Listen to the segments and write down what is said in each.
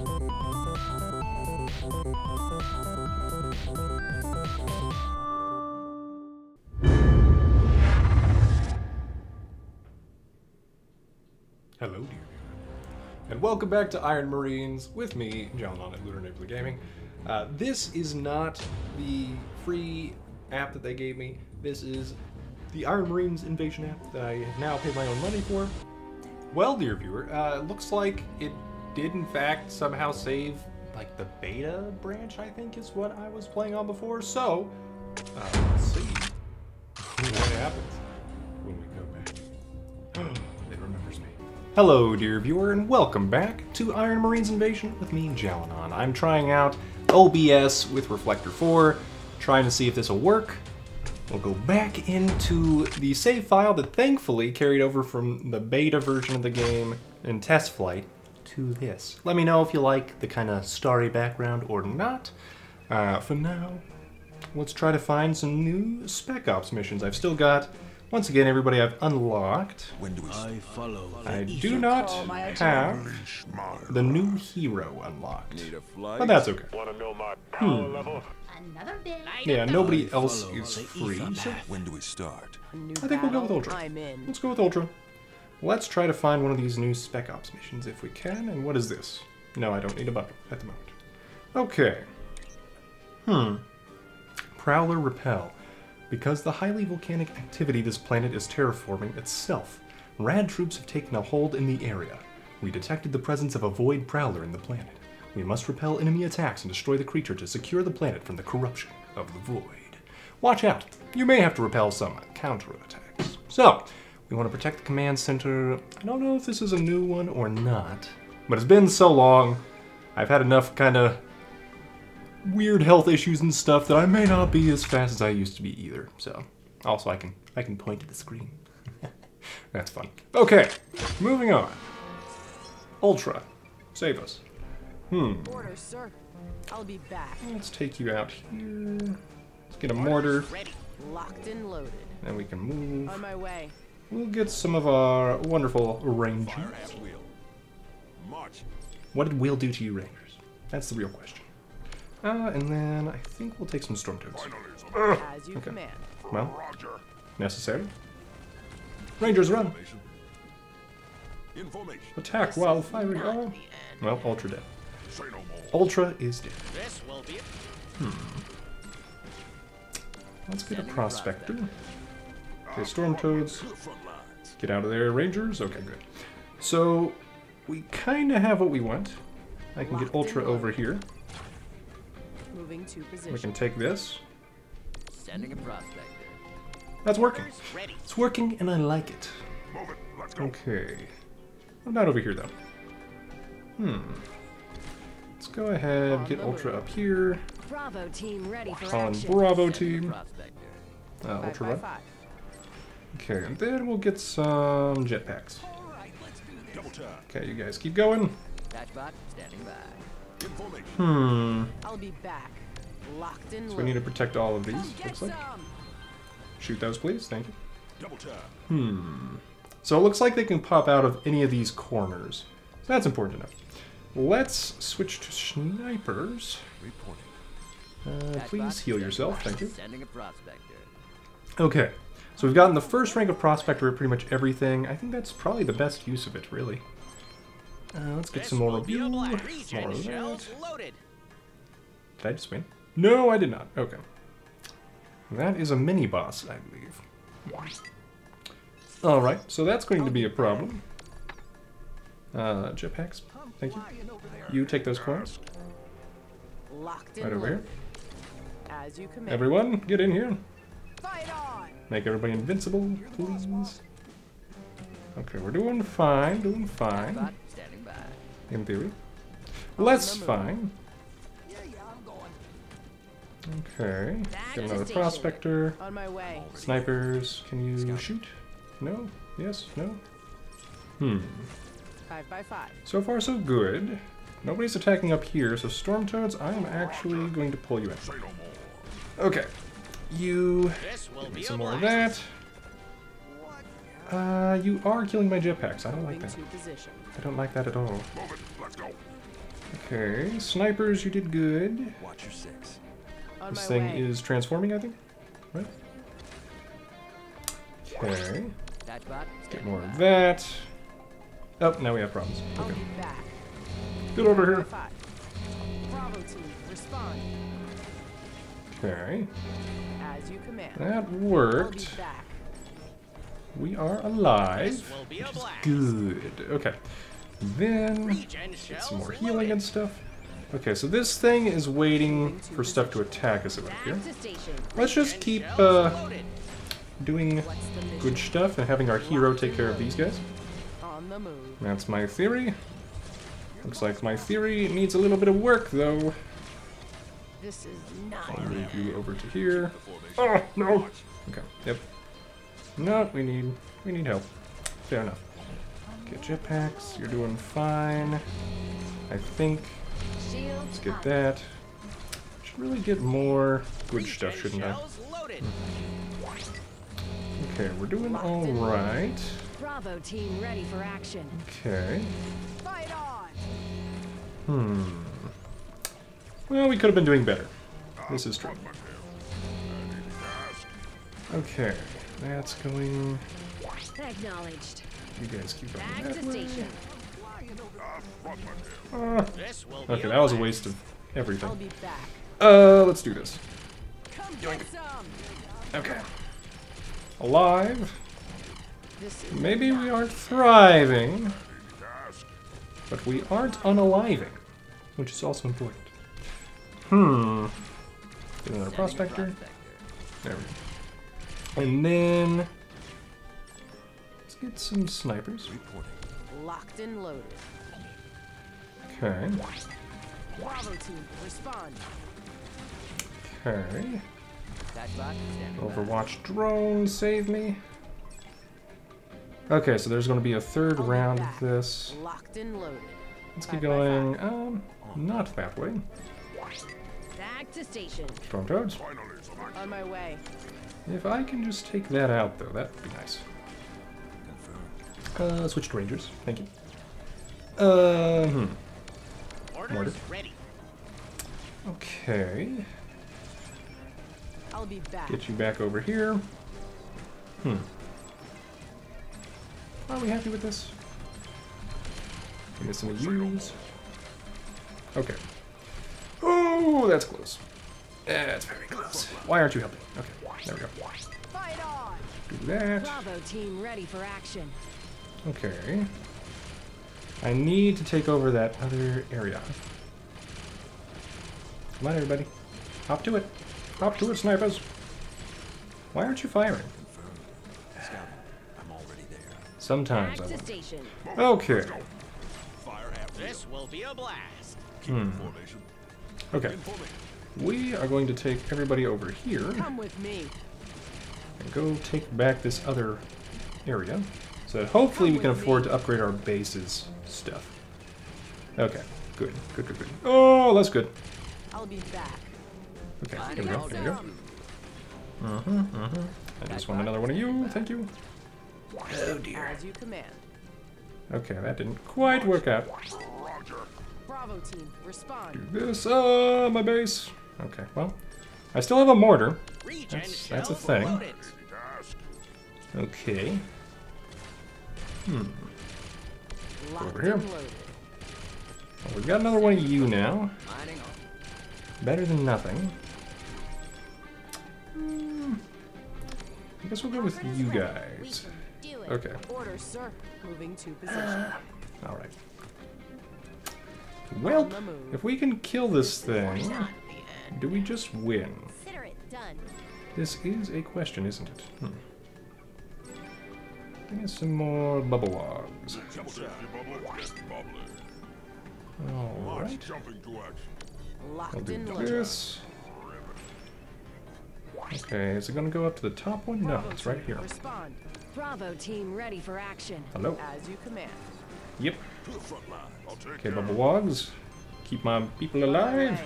Hello, dear viewer. And welcome back to Iron Marines with me, Jalinon at Lunar Nebula Gaming. Uh, this is not the free app that they gave me. This is the Iron Marines Invasion app that I now paid my own money for. Well, dear viewer, uh, it looks like it did in fact somehow save like the beta branch, I think is what I was playing on before. So, uh, let's see what happens when we go back. it remembers me. Hello, dear viewer, and welcome back to Iron Marines Invasion with me, Jalinon. I'm trying out OBS with Reflector 4, trying to see if this will work. We'll go back into the save file that thankfully carried over from the beta version of the game in test flight to this. Let me know if you like the kind of starry background or not. Uh, for now, let's try to find some new Spec Ops missions. I've still got, once again, everybody I've unlocked. When do we I follow. I do not have the new hero unlocked. need a? But that's okay. Want to know my power Hmm. level? Another. Yeah, nobody else is free, so When do we start? I think we'll go with Ultra. I'm in. Let's go with Ultra. Let's try to find one of these new Spec Ops missions if we can. And what is this? No, I don't need a bundle at the moment. Okay. Hmm. Prowler Repel. Because the highly volcanic activity this planet is terraforming itself, Raad troops have taken a hold in the area. We detected the presence of a void prowler in the planet. We must repel enemy attacks and destroy the creature to secure the planet from the corruption of the void. Watch out, you may have to repel some counterattacks. So, we want to protect the command center. I don't know if this is a new one or not, but it's been so long. I've had enough kind of weird health issues and stuff that I may not be as fast as I used to be either. So, also I can I can point to the screen. That's fun. Okay, moving on. Ultra, save us. Hmm. Order, sir. I'll be back. Let's take you out here. Let's get a mortar, Ready. Locked and loaded. and we can move. On my way. We'll get some of our wonderful rangers. At will. March. What did Will do to you, Rangers? That's the real question. Uh, and then I think we'll take some Stormtoads. As you Okay. command. Well, Roger. necessary. Rangers run! Information. Information. Attack while firing. Oh, well, Ultra dead. Say no more. Ultra is dead. This will be. Let's get a Prospector. Okay, Stormtoads. To the front lines. Get out of there, Rangers. Okay, good. So, we kind of have what we want. I can get Ultra over here. Moving to We can take this. Sending a prospector. That's working. It's working, and I like it. Move it. Let's go. Okay. What about over here, though? Hmm. Let's go ahead, and get Ultra up here. Bravo team ready for Calling action. Bravo team. Uh, Ultra five, run. Five. Okay, and then we'll get some jetpacks. Double. Okay, you guys keep going. Patchbot standing by. Hmm. I'll be back. Locked and So we need to protect all of these, Get looks like. Shoot those, please. Thank you. Double tap. Hmm. So it looks like they can pop out of any of these corners. So that's important to know. Let's switch to snipers. Reporting. Uh, please heal yourself. Thank you. Sending a prospector. Okay. So we've gotten the first rank of prospector at pretty much everything. I think that's probably the best use of it, really. Uh, let's get some more review. More of that. loaded. Did I just win? No, I did not. Okay. That is a mini boss, I believe. Alright, so that's going to be a problem. Uh, jetpacks. Thank you. You take those coins. Locked Right over here. loaded. As you command. Everyone, get in here. Fight on. Make everybody invincible, please. Okay, we're doing fine, doing fine, Patchbot standing by. in theory. Less fine. Okay, get another prospector. On my way. Snipers, can you shoot? No? Yes? No? Hmm. Five by five. So far, so good. Nobody's attacking up here, so Storm Toads, I am actually going to pull you in. Say no more. Okay. You give me some more of that. Uh, you are killing my jetpacks. I don't like that. I don't like that at all. Move it. Let's go. Okay, snipers, you did good. Watch your six. This thing way. is transforming, I think. Right? Okay, get more of that. Oh, now we have problems. Okay, get over here. Bravo team. Okay, As you command. that worked. We are alive. This will be a blast. Good. Okay. Then get some more healing and stuff. Okay, so this thing is waiting for stuff to attack us about here. Back to station. Let's just keep uh, doing What's the mission? good stuff and having our hero take care of these guys. On the move. That's my theory. Looks like my theory needs a little bit of work, though. This is not. I'll not move you over to here. Oh, no! Okay, yep. No, we need, we need help. Fair enough. Get jetpacks, you're doing fine. I think, Shields let's get that. Should really get more good stuff, shouldn't I? Okay, we're doing alright. Bravo team ready for action. Okay. fight on. Hmm. Well, we could have been doing better. This is true. Okay, that's going. Acknowledged. You guys keep Back going to that way. station. This will be okay, that was a waste of everything. Uh, let's do this. Come get some. Okay. Alive. Maybe we aren't thriving, but we aren't unaliving, which is also important. Hmm. Get another prospector. There we go. And then let's get some snipers. Reporting. locked and loaded. Okay. Bravo team, respond. Okay. Patchbot. Standing by. Overwatch drone, save me. Okay, so there's going to be a third round of this. Locked and loaded. Let's keep going. Um, not that way. To station. Storm toads. Finally, some action. On my way. If I can just take that out, though, that would be nice. Uh, switch to Rangers. Thank you. Uh, hmm. Mortar. ready. Okay. I'll be back. Get you back over here. Hmm. Are we happy with this? We miss some of. Okay. Oh, that's close. That's very close. Why aren't you helping? Okay, there we go. Fight on. Do that. Bravo team ready for action. Okay. I need to take over that other area. Come on, everybody. Hop to it. Hop to it, snipers. Why aren't you firing? I'm already there. Sometimes I to wonder. Okay. Fire at will. This will be a blast. Keep Hmm. formation. Okay. We are going to take everybody over here Come with me. and go take back this other area so that hopefully we can afford to upgrade our bases stuff. Okay. Good. Good, good, good. Oh, that's good. I'll be back. Okay, here we go. all Here we go. down. Mm-hmm, mm-hmm. I just want another one of you. Thank you. Oh dear. As you command. Okay, that didn't quite work out. Roger. Bravo team, respond. Do this. Uh, my base. Okay, well, I still have a mortar. That's- that's a thing. Okay. Hmm. Over here. Well, we've got another one of you now. Better than nothing. Hmm. I guess we'll go with you guys. Okay. Orders, sir. Moving to position. All right. Well, On the move. if we can kill this thing, Not the end. do we just win? Consider it done. This is a question, isn't it? Hmm. Give me some more bubble wogs. Double tap. Bubble. Get bubbly. All Launch right. jumping to action. I'll do this. Okay, is it gonna go up to the top one? No, it's right here. Bravo team ready for action. Hello. As you command. Yep. To the front line. I'll take Okay, bubble Wogs. Keep my people alive.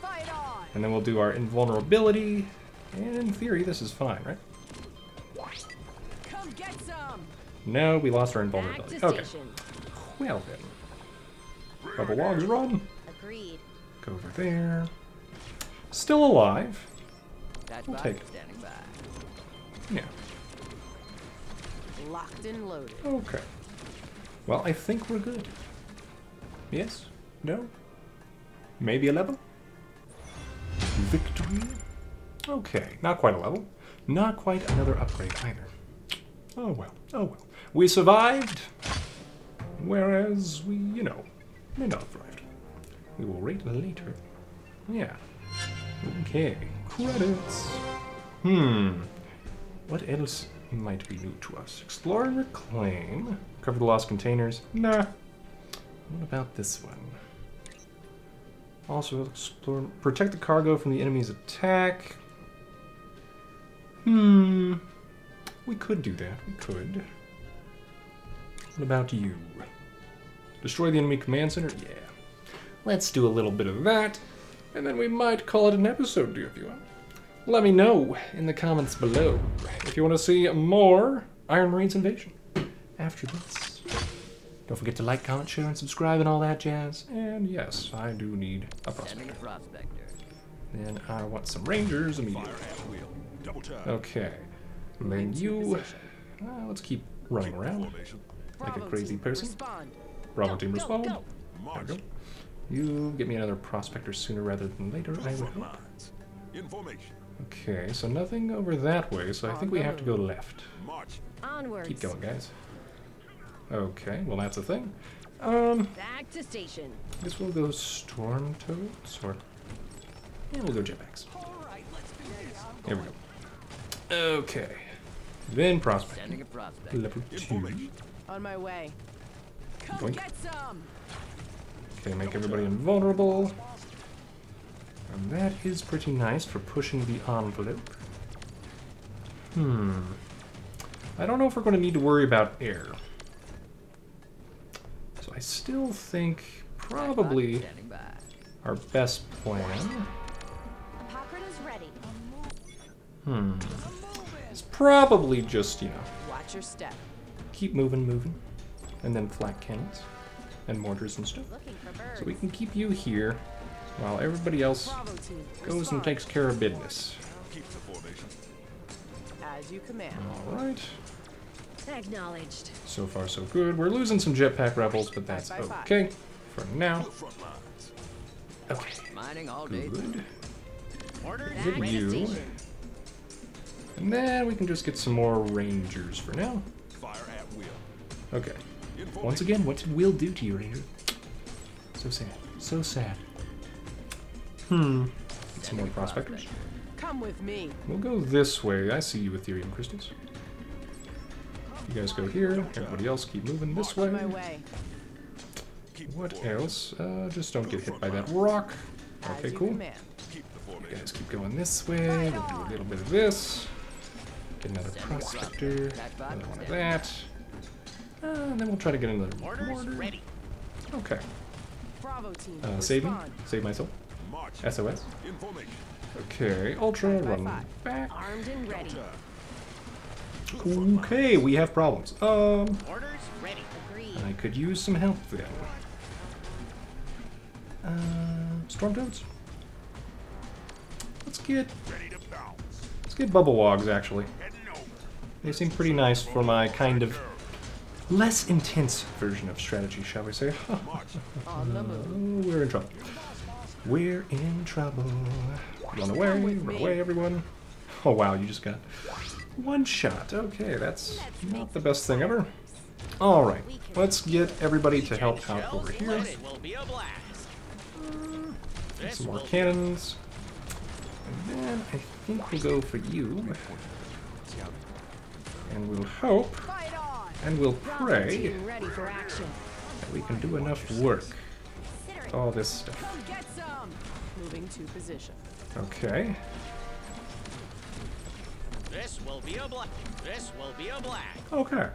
Fight on. And then we'll do our invulnerability. And in theory, this is fine, right? Come get some. No, we lost our invulnerability. Okay. Well then. Bubble Wogs run. Agreed. Go over there. Still alive. Attach We'll take it. by. Yeah. Locked and loaded. Okay. Well, I think we're good. Yes? No? Maybe a level? Victory? Okay, not quite a level. Not quite another upgrade either. Oh well, oh well. We survived, whereas we, you know, may not have thrived. We will rate later. Yeah. Okay, credits. Hmm. What else might be new to us? Explore and reclaim. Cover the lost containers. Nah. What about this one? Also explore protect the cargo from the enemy's attack. Hmm. We could do that. We could. What about you? Destroy the enemy command center? Yeah. Let's do a little bit of that, and then we might call it an episode you want. Let me know in the comments below if you want to see more Iron Marines Invasion after this. Don't forget to like, comment, share, and subscribe and all that jazz. And yes, I do need a prospector. prospector. Then I want some Rangers immediately. Fire at will. Double tap. Okay. And then you... Uh, let's keep running around like a crazy person. Respond. Bravo team respond. go. There March. we go. You get me another prospector sooner rather than later, I would hope. lines. In formation. Okay, so nothing over that way, so I think we have to go left. March. Onwards. Keep going, guys. Okay, well that's a thing. Um, Back to station. guess we'll go storm toads, or... Yeah, we'll go jetpacks. There we go. Okay. Then prospect. Sending a prospector. Level In 2. On my way. Come get some. Okay, make everybody invulnerable. And that is pretty nice for pushing the envelope. Hmm. I don't know if we're going to need to worry about air. So I still think probably our best plan. Hmm. Is probably just, you know, Watch your step. keep moving, moving. And then flak cannons. And mortars and stuff. Looking for birds. So we can keep you here while everybody else goes and takes care of business. Keep the formation. As you command. Alright. Acknowledged. So far, so good. We're losing some jetpack rebels, but that's okay for now. the front lines. Okay, Mining all day. good. Orders Good Back to you. And then we can just get some more rangers for now. Fire at will. Okay. Once again, what did Will do to you, Ranger? So sad. So sad. Hmm. Get some more prospectors. Come with me. We'll go this way. I see you, Ethereum crystals. You guys go here. Everybody else keep moving this way. My way. What else? Uh, just don't get hit by that rock. Okay, cool. command. You guys keep going this way. We'll do a little bit of this. Get another prospector. Attach Another one of that. Uh, and then we'll try to get another Orders mortar. ready. Okay. Bravo team. Uh, save me. respond. Save myself. March. SOS. Okay. Ultra, run back. Armed and ready. Tap. To the front lines. Okay, we have problems. Um, Orders ready. Agreed. I could use some help then. Uh, storm toads. Let's get Ready to bounce. let's get bubble wogs actually. They seem pretty nice for my kind of less intense version of strategy, shall we say? March. On the move. Oh, we're in trouble. We're in trouble. Run away, run away, everyone. Oh wow, you just got one shot. Okay, that's not the best thing ever. Alright, let's get everybody to help out over here. This will be a blast. Mm, get some more cannons. And then I think we'll go for you. And we'll hope and we'll pray team ready for action. that we can do enough work. With All this stuff. Come get some. Moving to position. Okay. This will be a blast. This will be a blast. Okay.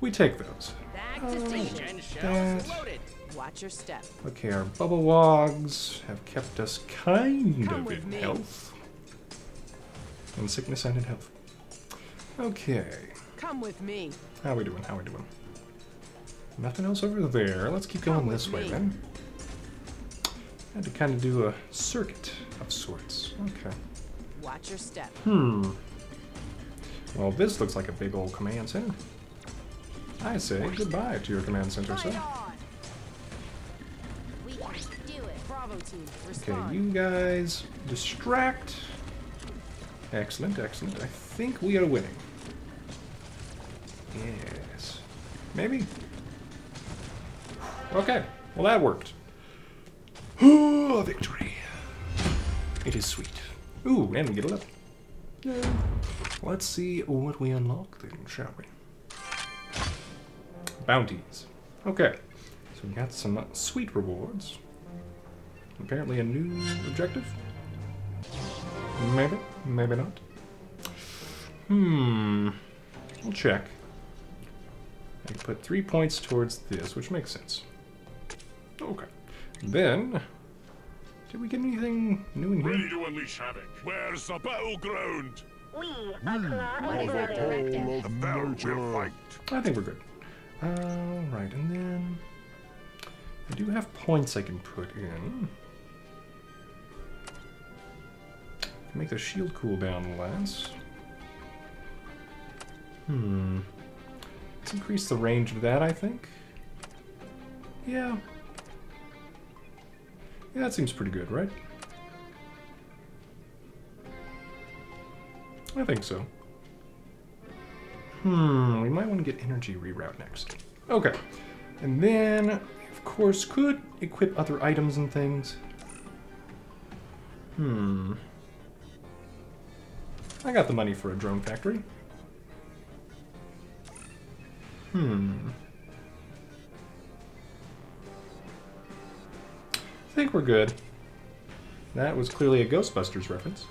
We take those. Back to oh, station. Shells loaded. Watch your step. Okay, our bubble wogs have kept us kind Come of in me. health. In sickness and in health. Okay. Come with me. How we doing? How we doing? Nothing else over there. Let's keep Come going with this way me. then. Had to kind of do a circuit of sorts. Okay. Watch your step. Hmm. Well, this looks like a big old command center. I say goodbye to your command center, sir. We can do it. Bravo team, Okay, you guys distract. Excellent, excellent. I think we are winning. Yes. Maybe. Okay, well that worked. Victory. It is sweet. Ooh, and we get a level. Yay. Let's see what we unlock then, shall we? Bounties. Okay, so we got some sweet rewards. Apparently a new objective? Maybe, maybe not. Hmm. We'll check. I can put three points towards this, which makes sense. Okay. Then, did we get anything new in here? Ready to unleash havoc. Where's the battleground? Whatever directive. About will fight. I think we're good. Alright, and then I do have points I can put in. Make the shield cooldown less. Hmm. Let's increase the range of that, I think. Yeah. Yeah, that seems pretty good, right? I think so. Hmm, we might want to get energy reroute next. Okay. And then, of course, could equip other items and things. Hmm. I got the money for a drone factory. Hmm. Think we're good. That was clearly a Ghostbusters reference.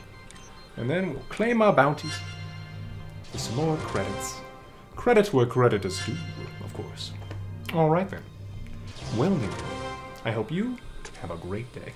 And then we'll claim our bounties for some more credits. Credit where credit is due, of course. Alright then. Well, Miriam, I hope you have a great day.